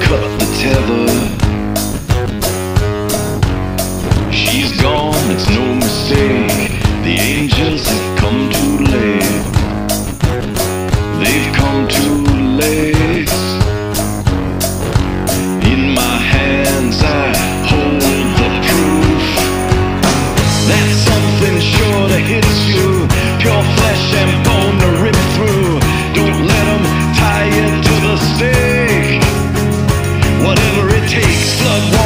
cut the tether. She's gone, it's no mistake. The angels cakes, flood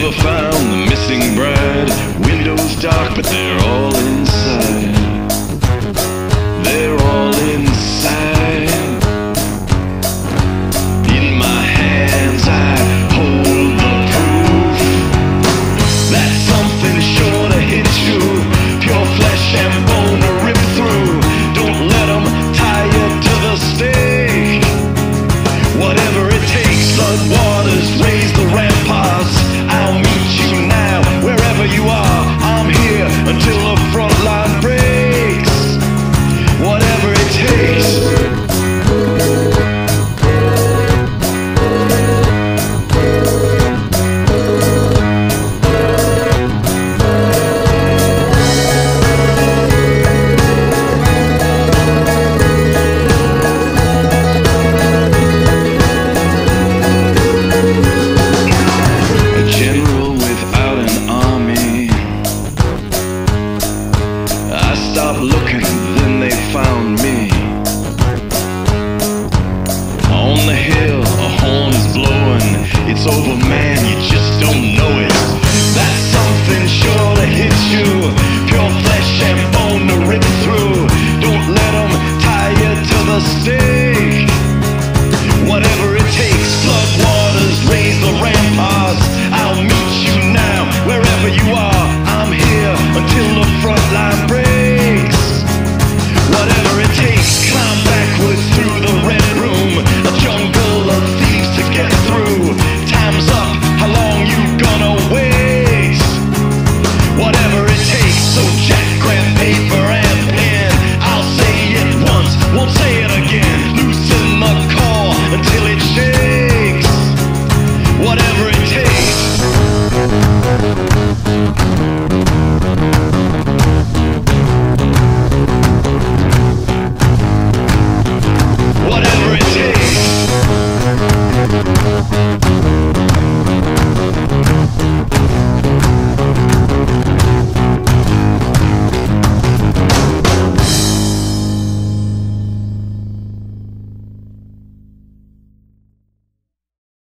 never found the missing bride. Windows dark, but they're all over, man.